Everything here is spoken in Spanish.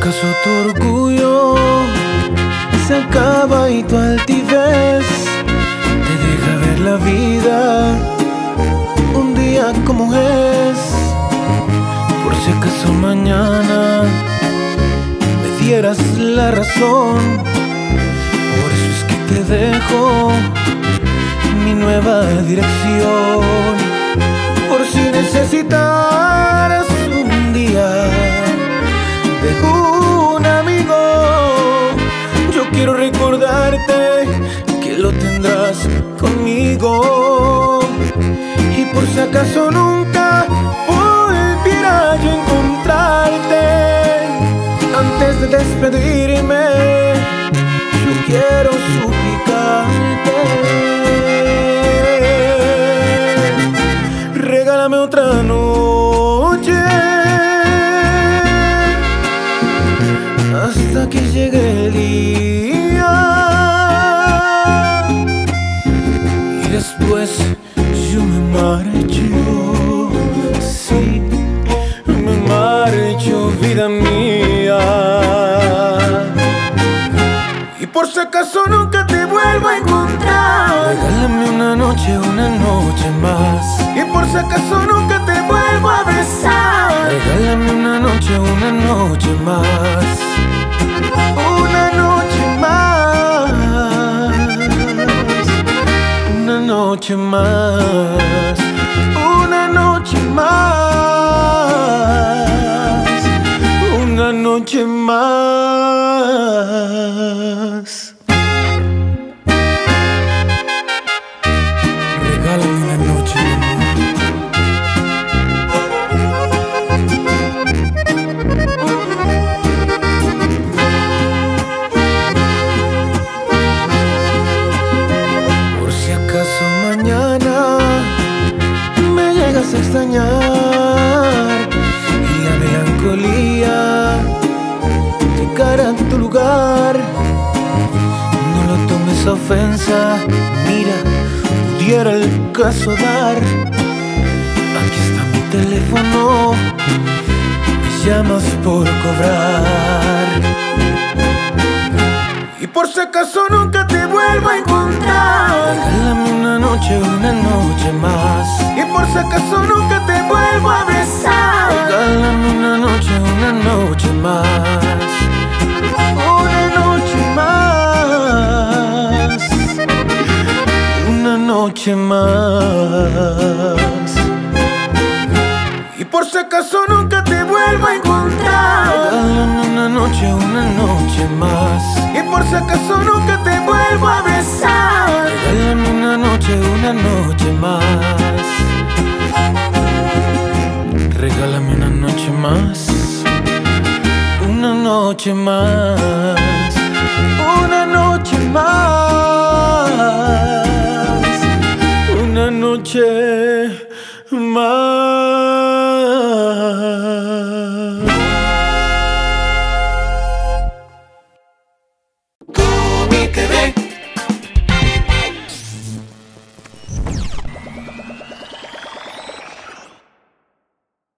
acaso tu orgullo se acaba y tu altivez te deja ver la vida un día como es. Por si acaso mañana me dieras la razón, por eso es que te dejo mi nueva dirección. Conmigo. Y por si acaso nunca después yo me marcho, sí, me marcho, vida mía. Y por si acaso nunca te vuelvo a encontrar, regálame una noche, una noche más. Y por si acaso nunca te vuelvo a besar, regálame una noche, una noche más. Noche más, ofensa, mira, pudiera el caso dar. Aquí está mi teléfono, me llamas por cobrar. Y por si acaso nunca te vuelvo a noche más. Y por si acaso nunca te vuelvo a encontrar. Regálame una noche, una noche más. Y por si acaso nunca te vuelvo a besar. Regálame una noche, una noche más. Regálame una noche más. Una noche más. Una noche más